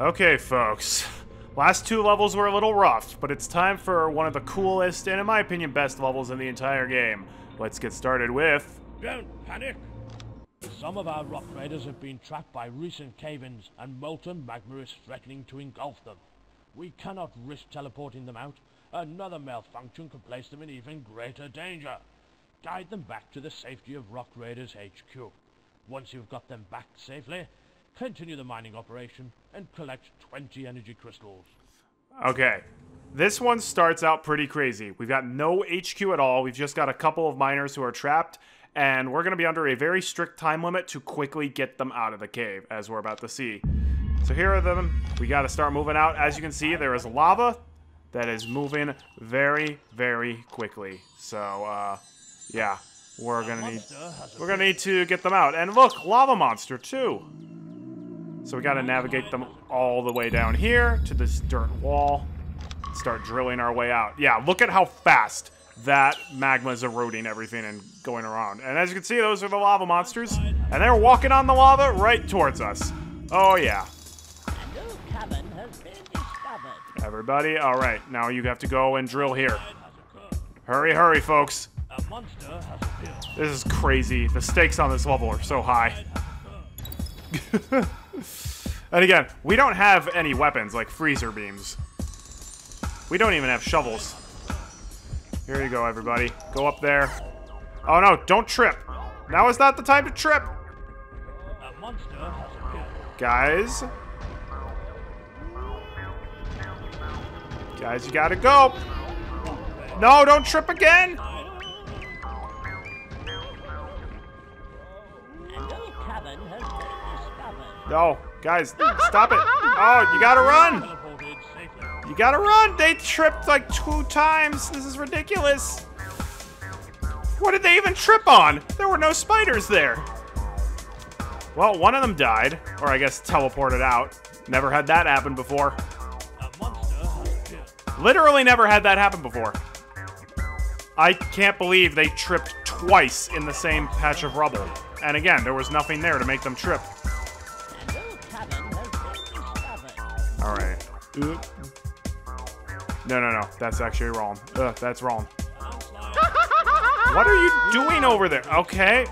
Okay, folks. Last two levels were a little rough, but it's time for one of the coolest and, in my opinion, best levels in the entire game. Let's get started with... Don't panic. Some of our rock raiders have been trapped by recent cave-ins, and molten magma is threatening to engulf them. We cannot risk teleporting them out. Another malfunction could place them in even greater danger. Guide them back to the safety of Rock Raiders HQ. Once you've got them back safely, continue the mining operation and collect 20 energy crystals. Okay. This one starts out pretty crazy. We've got no HQ at all. We've just got a couple of miners who are trapped, and we're going to be under a very strict time limit to quickly get them out of the cave, as we're about to see. So here are them. We got to start moving out. As you can see, there is lava that is moving very, very quickly. So, uh, yeah, we're gonna need we're gonna need to get them out. And look, lava monster too. So we gotta navigate them all the way down here to this dirt wall. Start drilling our way out. Yeah, look at how fast that magma is eroding everything and going around. And as you can see, those are the lava monsters. And they're walking on the lava right towards us. Oh yeah. Everybody, all right. Now you have to go and drill here. Hurry, hurry, folks. This is crazy. The stakes on this level are so high. and again, we don't have any weapons like freezer beams. We don't even have shovels. Here you go, everybody. Go up there. Oh no, don't trip. Now is not the time to trip. Guys. Guys, you gotta go. No, don't trip again. No, guys, stop it. Oh, you gotta run. You gotta run. They tripped like two times. This is ridiculous. What did they even trip on? There were no spiders there. Well, one of them died, or I guess teleported out. Never had that happen before. Literally never had that happen before. I can't believe they tripped twice in the same patch of rubble. And again, there was nothing there to make them trip. Alright. No, no, no. That's actually wrong. Ugh, that's wrong. What are you doing over there? Okay.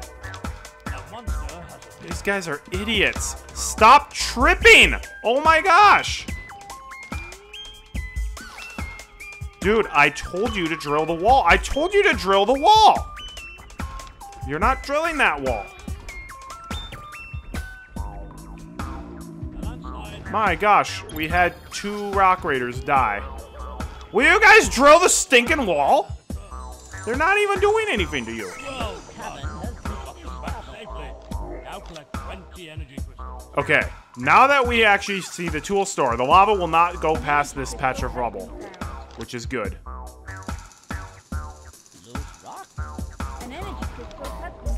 These guys are idiots. Stop tripping! Oh my gosh! Dude, I told you to drill the wall. I told you to drill the wall! You're not drilling that wall. My gosh, we had two Rock Raiders die. Will you guys drill the stinking wall? They're not even doing anything to you. Okay, now that we actually see the tool store, the lava will not go past this patch of rubble, which is good.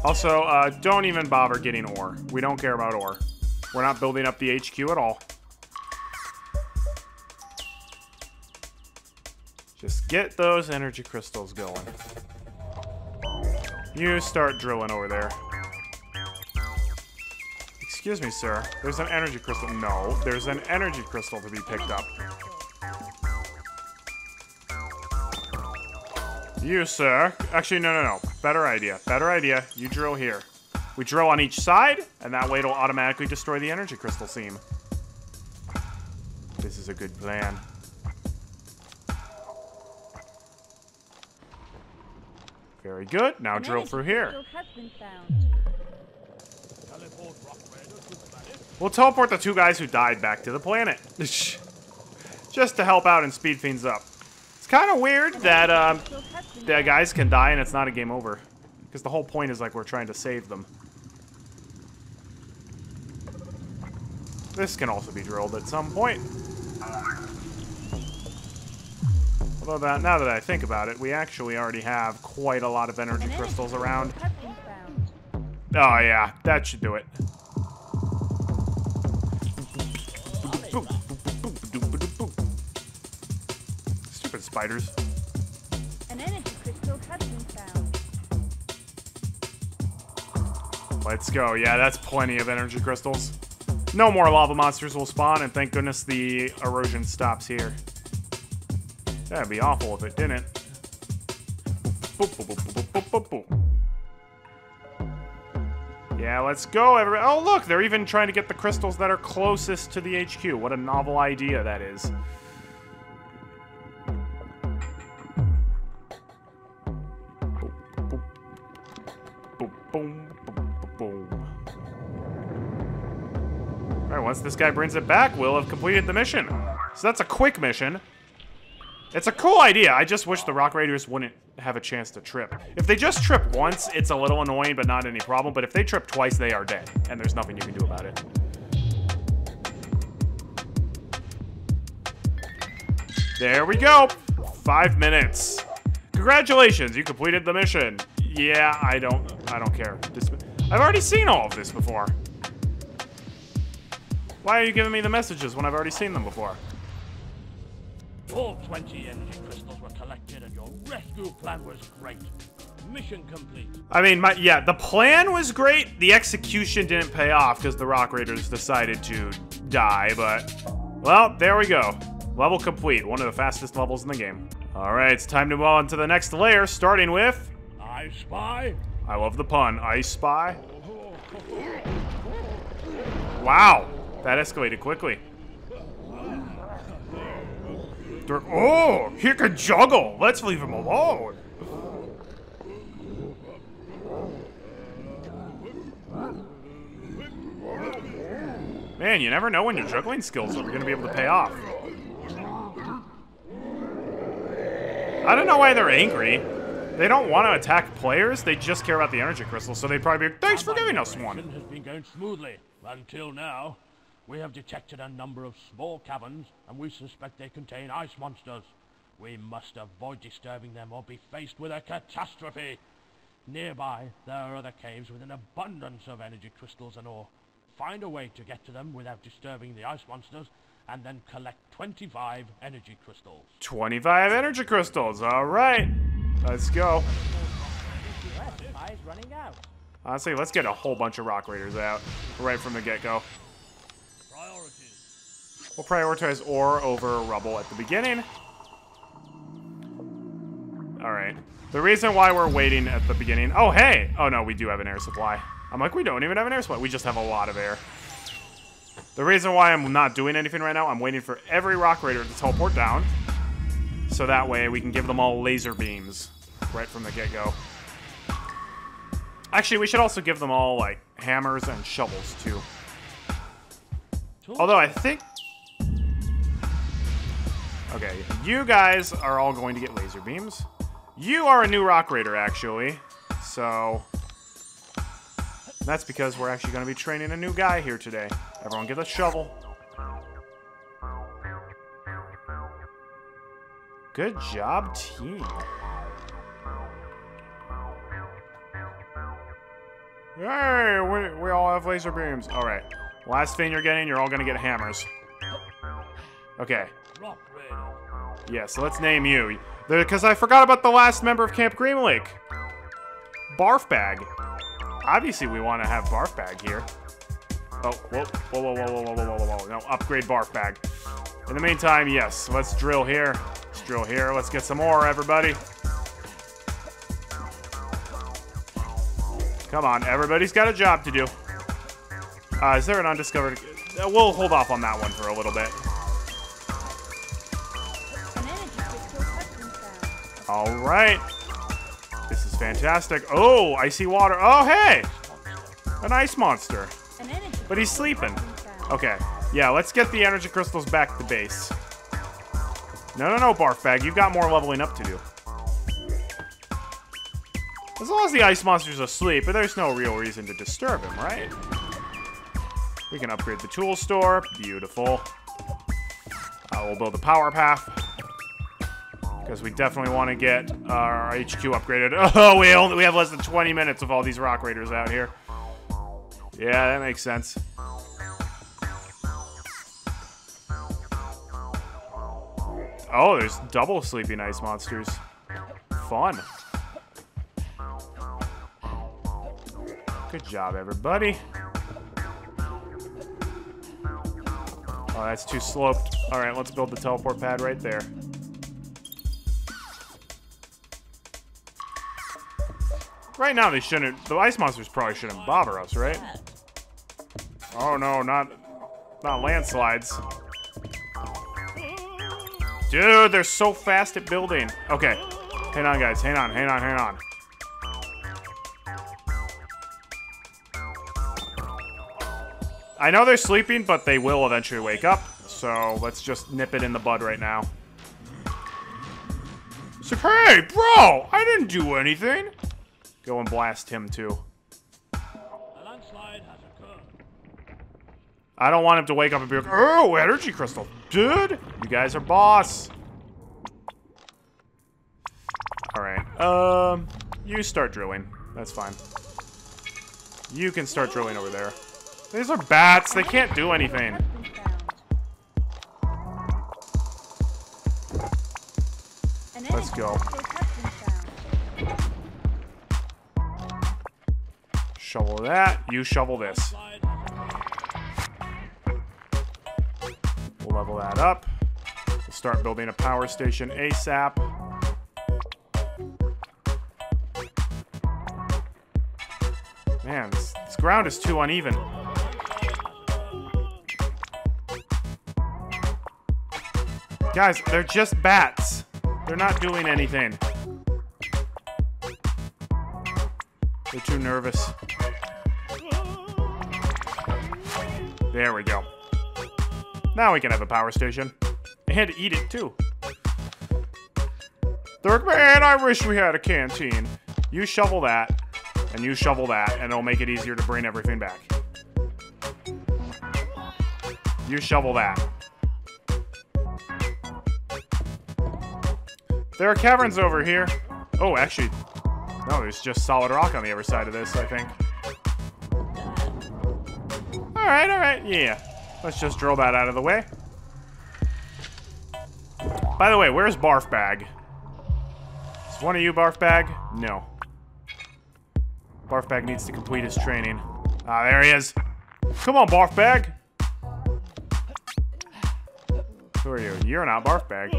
Also, uh, don't even bother getting ore. We don't care about ore. We're not building up the HQ at all. Just get those energy crystals going. You start drilling over there. Excuse me, sir. There's an energy crystal. No, there's an energy crystal to be picked up. You, sir. Actually, no, no, no. Better idea. Better idea. You drill here. We drill on each side, and that way it'll automatically destroy the energy crystal seam. This is a good plan. Very good. Now drill through here. crystal has been found. We'll teleport the two guys who died back to the planet. Just to help out and speed things up. It's kind of weird that um, Crystal has been the guys can die and it's not a game over. Because the whole point is like we're trying to save them. This can also be drilled at some point. Although that, now that I think about it, we actually already have quite a lot of energy crystals around. has been found. Oh yeah, that should do it. Stupid spiders. An energy crystal has been found. Let's go. Yeah, that's plenty of energy crystals. No more lava monsters will spawn, and thank goodness the erosion stops here. That'd be awful if it didn't. Boop, boop, boop. Yeah, let's go, everybody. Oh, look, they're even trying to get the crystals that are closest to the HQ. What a novel idea that is. Boop, boop. Boom, boom, boom, boom, boom. All right, once this guy brings it back, we'll have completed the mission. So that's a quick mission. It's a cool idea. I just wish the Rock Raiders wouldn't have a chance to trip. If they just trip once, it's a little annoying, but not any problem. But if they trip twice, they are dead, and there's nothing you can do about it. There we go. Five minutes. Congratulations, you completed the mission. Yeah, I don't, I don't care. This, I've already seen all of this before. Why are you giving me the messages when I've already seen them before? All 20 energy crystals were collected and your rescue plan was great. Mission complete. I mean, my, yeah, the plan was great. The execution didn't pay off because the Rock Raiders decided to die, but, well, there we go. Level complete, one of the fastest levels in the game. All right, it's time to move on to the next layer, starting with, I spy. I love the pun, Ice Spy. Wow, that escalated quickly. They're- oh, he can juggle. Let's leave him alone. Man, you never know when your juggling skills are going to be able to pay off. I don't know why they're angry. They don't want to attack players. They just care about the energy crystals, so they'd probably be, thanks for giving us one. Has been going smoothly until now. We have detected a number of small caverns, and we suspect they contain ice monsters. We must avoid disturbing them or be faced with a catastrophe. Nearby, there are other caves with an abundance of energy crystals and ore. Find a way to get to them without disturbing the ice monsters, and then collect 25 energy crystals. 25 energy crystals. All right. Let's go. Left supplies running out. Honestly, let's get a whole bunch of Rock Raiders out right from the get-go. We'll prioritize ore over rubble at the beginning. All right. The reason why we're waiting at the beginning... Oh, hey! Oh, no, we do have an air supply. I'm like, we don't even have an air supply. We just have a lot of air. The reason why I'm not doing anything right now, I'm waiting for every Rock Raider to teleport down. So that way we can give them all laser beams right from the get-go. Actually, we should also give them all, like, hammers and shovels, too. Although I think Okay, you guys are all going to get laser beams. You are a new Rock Raider, actually. So... That's because we're actually going to be training a new guy here today. Everyone get a shovel. Good job, team. Hey, we, we all have laser beams. All right. Last thing you're getting, you're all going to get hammers. Okay. Yeah, so let's name you. Because I forgot about the last member of Camp Green Lake. Barf Bag. Obviously, we want to have Barf Bag here. Oh, whoa, whoa, whoa, whoa, whoa, whoa, whoa, whoa, whoa. No, upgrade Barf Bag. In the meantime, yes, let's drill here. Let's drill here. Let's get some more, everybody. Come on, everybody's got a job to do. Uh, is there an undiscovered... Uh, we'll hold off on that one for a little bit. All right. This is fantastic. Oh, I see water. Oh, hey! An ice monster. But he's sleeping. has been found. Okay. Yeah, let's get the energy crystals back to base. No, no, no, Barf Bag. You've got more leveling up to do. As long as the ice monster's asleep, but there's no real reason to disturb him, right? We can upgrade the tool store. Beautiful. Uh, we'll build a power path. Because we definitely want to get our HQ upgraded. Oh, we only we have less than 20 minutes of all these Rock Raiders out here. Yeah, that makes sense. Oh, there's double Sleepy ice monsters. Fun. Good job, everybody. Oh, that's too sloped. All right, let's build the teleport pad right there. Right now, they shouldn't. The ice monsters probably shouldn't bother us, right? Oh no, not not landslides. Dude, they're so fast at building. Okay, hang on, guys. Hang on, hang on, hang on. I know they're sleeping, but they will eventually wake up. So let's just nip it in the bud right now. Like, hey, bro, I didn't do anything. Go and blast him too. I don't want him to wake up and be like, oh, energy crystal. Dude, you guys are boss. All right. Um, you start drilling. That's fine. You can start drilling over there. These are bats. They can't do anything. Let's go. Shovel that. You shovel this. We'll level that up. We'll start building a power station ASAP. Man, this, this ground is too uneven. Guys, they're just bats. They're not doing anything. They're too nervous. There we go. Now we can have a power station. And eat it too. Dark man, I wish we had a canteen. You shovel that, and you shovel that, and it'll make it easier to bring everything back. You shovel that. There are caverns over here. Oh, actually, no, there's just solid rock on the other side of this, I think. Alright, alright, yeah. Let's just drill that out of the way. By the way, where's Barf Bag? Is one of you Barf Bag? No. Barf Bag needs to complete his training. Ah, there he is. Come on, Barf Bag. Who are you? You're not Barf Bag.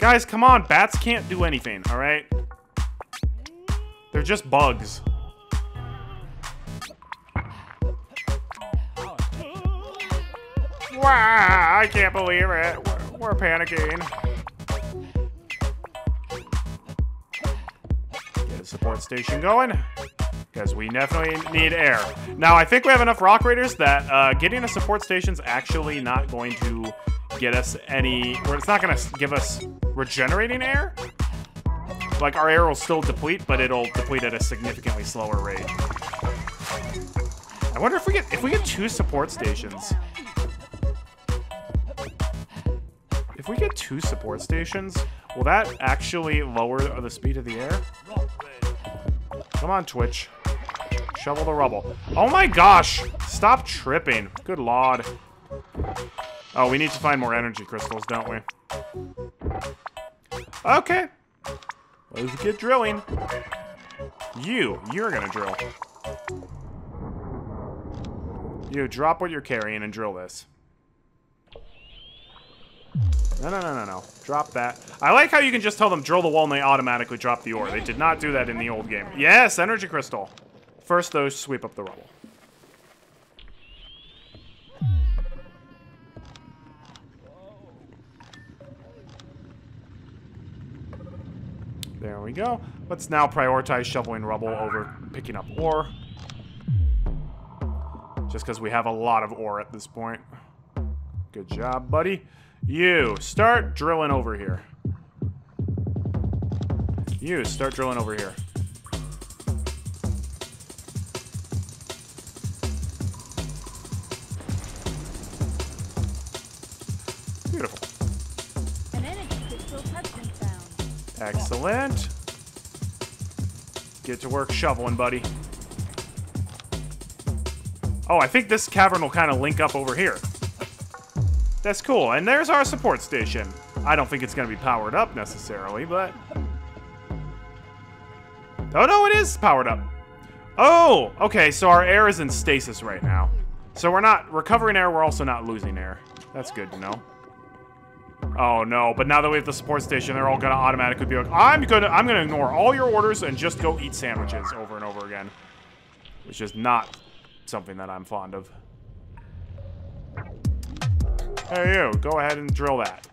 Guys, come on. Bats can't do anything, alright? They're just bugs. Wow, I can't believe it. We're, we're panicking. Get a support station going. Because we definitely need air. Now, I think we have enough rock raiders that uh, getting a support station's actually not going to get us any... Or it's not going to give us regenerating air. Like, our air will still deplete, but it'll deplete at a significantly slower rate. I wonder if we get if we get two support stations. If we get two support stations, will that actually lower the speed of the air? Come on, Twitch. Shovel the rubble. Oh my gosh! Stop tripping. Good lord. Oh, we need to find more energy crystals, don't we? Okay. Let's get drilling. You, you're gonna drill. You, drop what you're carrying and drill this. No, no, no, no, no. Drop that. I like how you can just tell them drill the wall and they automatically drop the ore. They did not do that in the old game. Yes, energy crystal. First, though, sweep up the rubble. There we go. Let's now prioritize shoveling rubble over picking up ore. Just because we have a lot of ore at this point. Good job, buddy. You, start drilling over here. You, start drilling over here. Beautiful. An energy crystal has been found. Excellent. Get to work shoveling, buddy. Oh, I think this cavern will kind of link up over here. That's cool. And there's our support station. I don't think it's going to be powered up necessarily, but... Oh, no, it is powered up. Oh, okay, so our air is in stasis right now. So we're not recovering air, we're also not losing air. That's good to know. Oh no, but now that we have the support station, they're all gonna automatically be like, I'm gonna I'm gonna ignore all your orders and just go eat sandwiches over and over again. Which is not something that I'm fond of. Hey you, go ahead and drill that.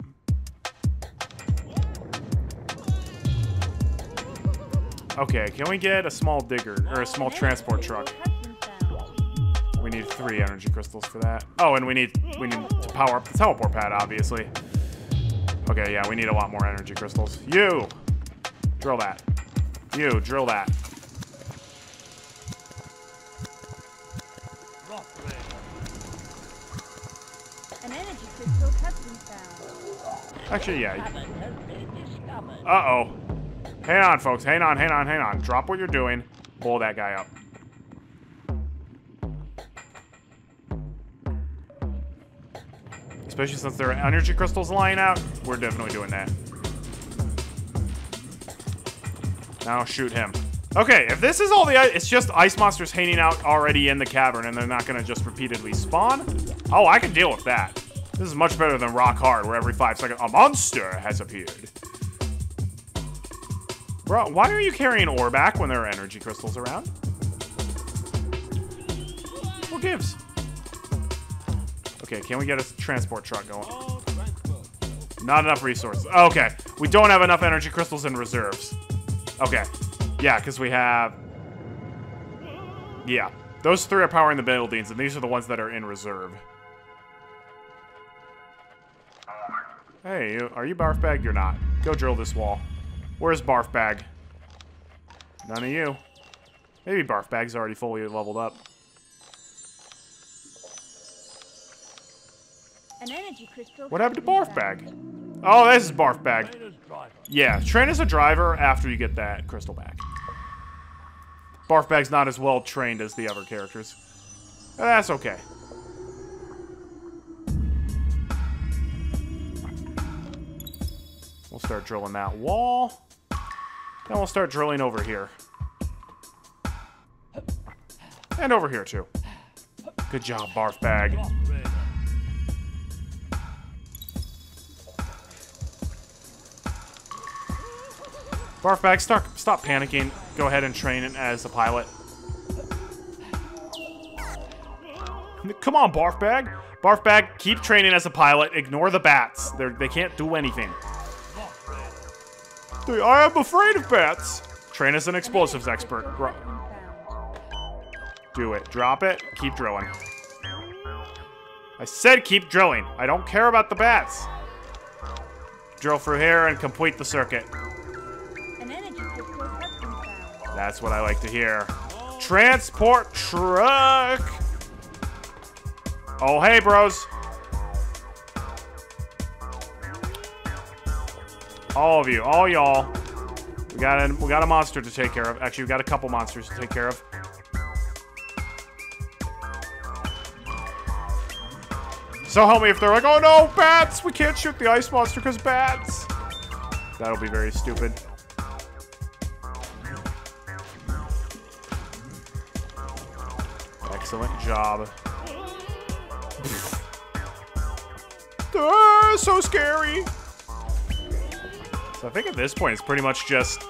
Okay, can we get a small digger or a small transport truck? We need three energy crystals for that. Oh, and we need we need to power up the teleport pad, obviously. Okay, yeah, we need a lot more energy crystals. You! Drill that. You, drill that. Actually, yeah. Cabin has been discovered. Uh-oh. Hang on, folks. Hang on, hang on, hang on. Drop what you're doing. Pull that guy up. Especially since there are energy crystals lying out, we're definitely doing that. Now shoot him. Okay, if this is all the it's just ice monsters hanging out already in the cavern and they're not gonna just repeatedly spawn. Oh, I can deal with that. This is much better than Rock Hard, where every five seconds a monster has appeared. Bro, why are you carrying ore back when there are energy crystals around? What gives? Okay, can we get a transport truck going? Not enough resources. Okay, we don't have enough energy crystals in reserves. Okay, yeah, because we have... Yeah, those three are powering the buildings, and these are the ones that are in reserve. Hey, are you Barf Bag? You're not. Go drill this wall. Where's Barf Bag? None of you. Maybe Barf Bag's already fully leveled up. An energy crystal. What happened to Barf. Bag? Oh, this is Barf Bag. Yeah, train as a driver after you get that crystal back. Barf Bag's not as well trained as the other characters. That's okay. We'll start drilling that wall. Then we'll start drilling over here. And over here, too. Good job, Barf Bag. Barf bag, start, stop panicking. Go ahead and train it as a pilot. Come on, barf bag. Barf bag, keep training as a pilot. Ignore the bats. They're, they can't do anything. I am afraid of bats. Train as an explosives expert. Gro- has been found. Do it. Drop it. Keep drilling. I said keep drilling. I don't care about the bats. Drill through here and complete the circuit. An energy crystal has been found. That's what I like to hear. Transport truck. Oh, hey, bros. All of you, all y'all. We got a we got a monster to take care of. Actually, we got a couple monsters to take care of. So help me if they're like, oh no, bats! We can't shoot the ice monster because bats. That'll be very stupid. Excellent job. ah, so scary. So I think at this point it's pretty much just.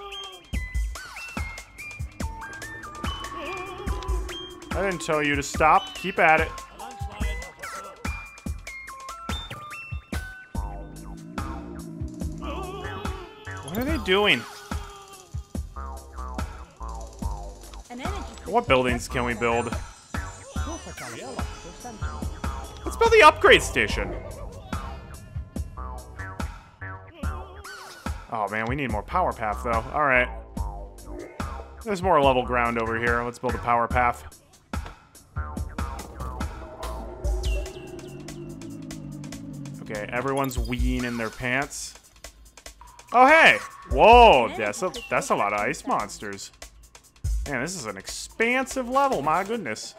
I didn't tell you to stop. Keep at it. What are they doing? What buildings can we build? Let's build the upgrade station. Oh man, we need more power path though. All right. There's more level ground over here. Let's build a power path. Okay, everyone's weeing in their pants. Oh hey! Whoa, that's a that's a lot of ice monsters. Man, this is an expansive level. My goodness.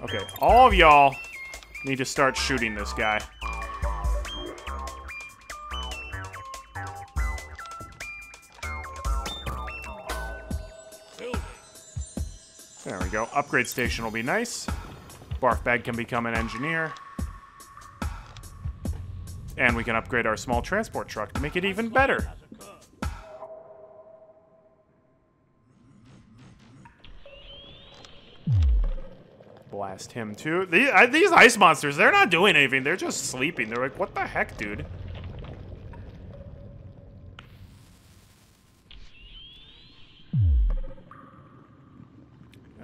Okay, all of y'all need to start shooting this guy. Upgrade station will be nice. Barf bag can become an engineer. And we can upgrade our small transport truck to make it even better. Blast him too. These, ice monsters, they're not doing anything. They're just sleeping. They're like, what the heck, dude?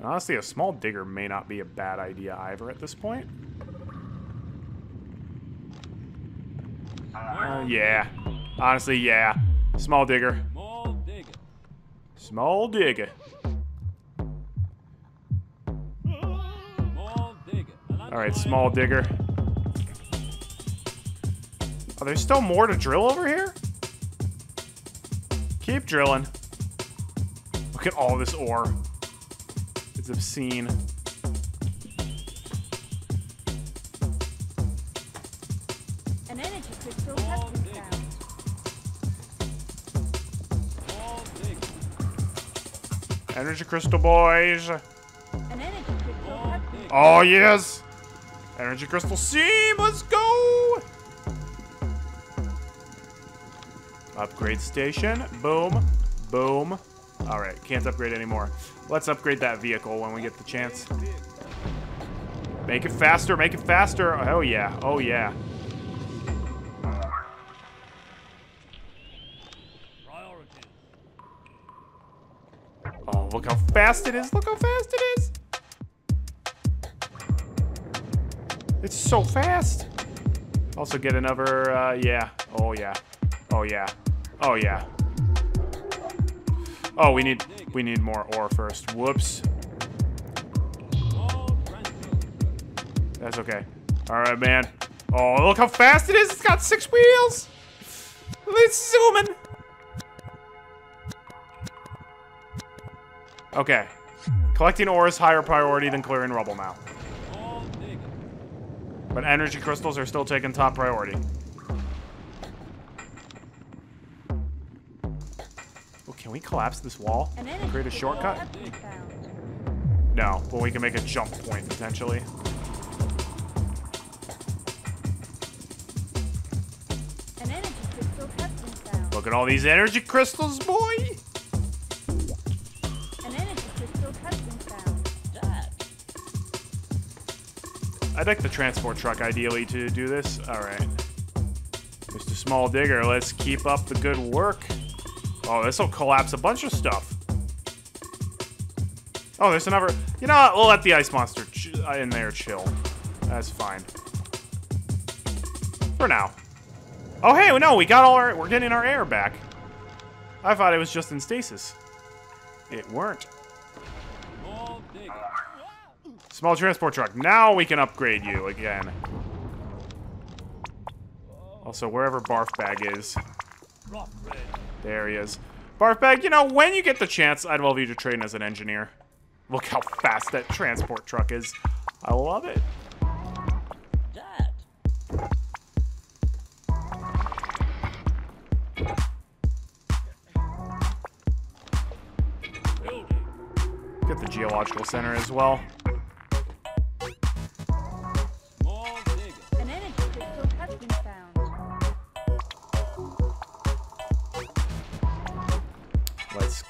Honestly, a small digger may not be a bad idea either at this point. Uh, yeah. Honestly, yeah. Small digger. Small digger. Small digger. Small digger. And All right, small digger. Oh, there's still more to drill over here? Keep drilling. Look at all this ore. It's obscene. An energy crystal has been found. Energy crystal boys. An energy crystal Oh, yes. Energy crystal seam. Let's go. Upgrade station. Boom. Boom. All right. Can't upgrade anymore. Let's upgrade that vehicle when we get the chance. Make it faster. Make it faster. Oh, yeah. Oh, yeah. Oh, look how fast it is. Look how fast it is. It's so fast. Also get another, uh, yeah. Oh, yeah. Oh, yeah. Oh, yeah. Oh, we need, we need more ore first. Whoops. That's okay. All right, man. Oh, look how fast it is. It's got six wheels. It's zooming. Okay. Collecting ore is higher priority than clearing rubble now. But energy crystals are still taking top priority. Can we collapse this wall? An energy Create a shortcut? has been found. No, but we can make a jump point potentially. An energy crystal has been found. Look at all these energy crystals, boy! An energy crystal has been found. Dad. I'd like the transport truck ideally to do this. Alright. Mr. Small Digger, let's keep up the good work. Oh, this will collapse a bunch of stuff. Oh, there's another. You know what? We'll let the ice monster uh, in there chill. That's fine. For now. Oh, hey, no, we got all our. We're getting our air back. I thought it was just in stasis. It weren't. Small transport truck. Now we can upgrade you again. Also, wherever Barf Bag is. There he is. Barf Bag, you know, when you get the chance, I'd love you to train as an engineer. Look how fast that transport truck is. I love it. Get the geological center as well.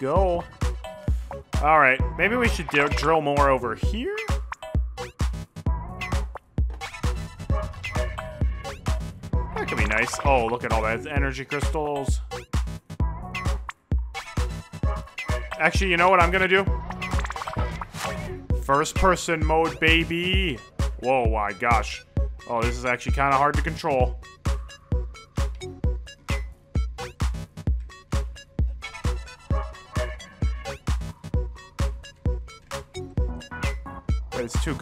Go. All right, maybe we should drill more over here. That could be nice. Oh, look at all that energy crystals. Actually, you know what I'm gonna do? First person mode, baby. Whoa, my gosh. Oh, this is actually kind of hard to control.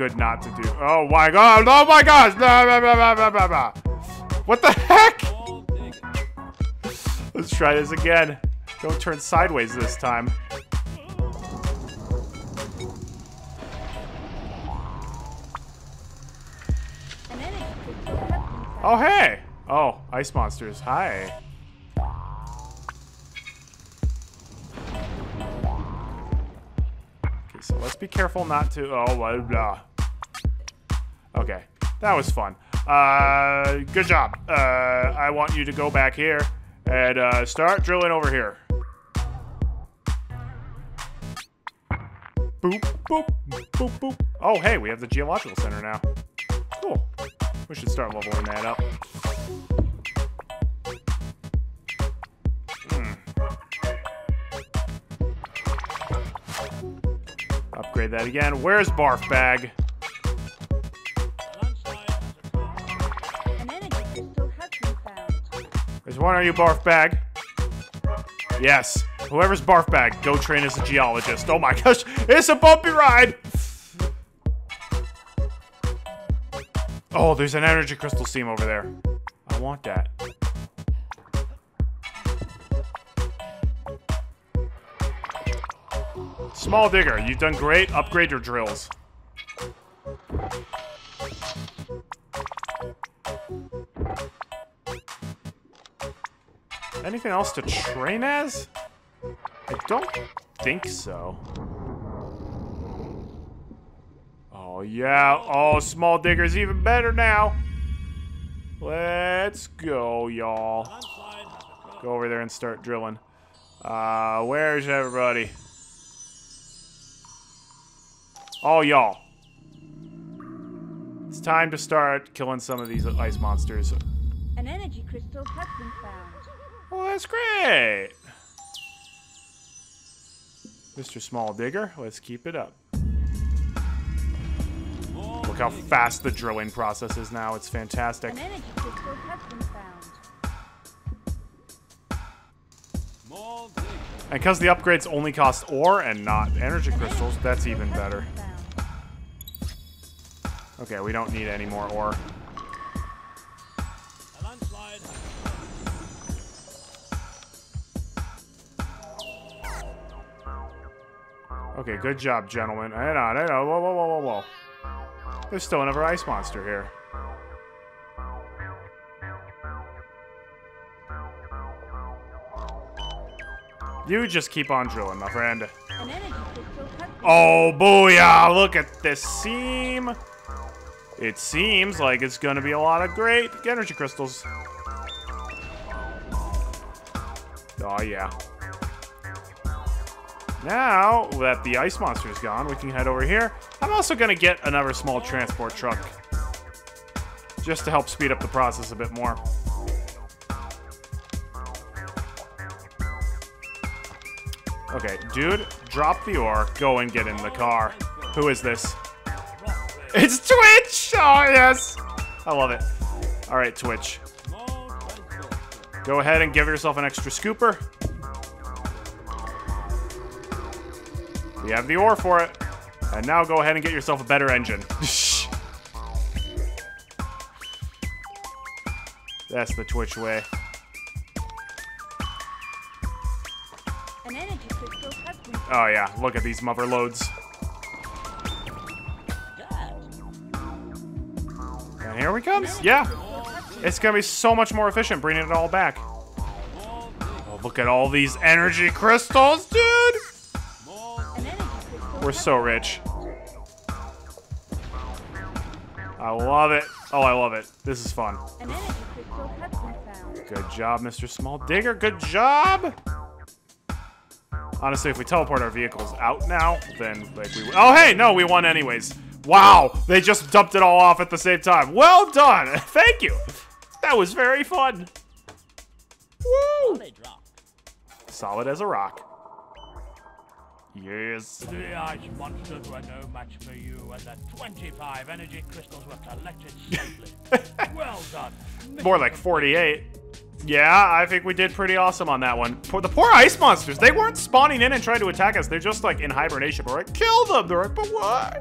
Good not to do. Oh my god! Oh my gosh! Blah, blah, blah, blah, blah, blah. What the heck? Let's try this again. Don't turn sideways this time. Oh hey! Oh, ice monsters. Hi. Okay, so let's be careful not to. Oh, blah, blah. Okay, that was fun. Uh, good job. Uh, I want you to go back here and uh, start drilling over here. Boop, boop, boop, boop. Oh, hey, we have the geological center now. Cool. We should start leveling that up. Hmm. Upgrade that again. Where's Barf Bag? One on you, Barf Bag. Yes. Whoever's Barf Bag, go train as a geologist. Oh my gosh, it's a bumpy ride! Oh, there's an energy crystal seam over there. I want that. Small digger, you've done great. Upgrade your drills. Anything else to train as? I don't think so. Oh, yeah. Oh, small digger's even better now. Let's go, y'all. Go over there and start drilling. Uh, where's everybody? All y'all. It's time to start killing some of these ice monsters. An energy crystal has been found. Well, that's great. Mr. Small Digger, let's keep it up. Look how fast the drilling process is now. It's fantastic. An energy crystal has been found. More digging. And because the upgrades only cost ore and not energy crystals, that's even better. Okay, we don't need any more ore. Okay, good job, gentlemen. Hang on, hang on. Whoa, whoa, whoa, whoa, whoa. There's still another ice monster here. You just keep on drilling, my friend. An energy crystal has been Oh, booyah! Look at this seam. It seems like it's going to be a lot of great energy crystals. Oh, yeah. Now that the ice monster is gone, we can head over here. I'm also going to get another small transport truck. Just to help speed up the process a bit more. Okay, dude, drop the ore. Go and get in the car. Who is this? It's Twitch! Oh, yes! I love it. All right, Twitch. Go ahead and give yourself an extra scooper. You have the ore for it. And now go ahead and get yourself a better engine. That's the Twitch way. An energy crystal has been. Oh, yeah. Look at these mother loads. And here he comes. Yeah. It's going to be so much more efficient bringing it all back. Oh, look at all these energy crystals, dude! We're so rich. I love it. Oh, I love it. This is fun. An energy crystal has been found. Good job, Mr. Small Digger. Good job. Honestly, if we teleport our vehicles out now, then like we. Oh, hey, no, we won anyways. Wow, they just dumped it all off at the same time. Well done. Thank you. That was very fun. Woo! Solid as a rock. Yes. The ice monsters were no match for you, and the 25 energy crystals were collected safely. well done. More like 48. Yeah, I think we did pretty awesome on that one. Poor, the poor ice monsters, they weren't spawning in and trying to attack us. They're just like in hibernation. We're like, kill them. They're like, but why?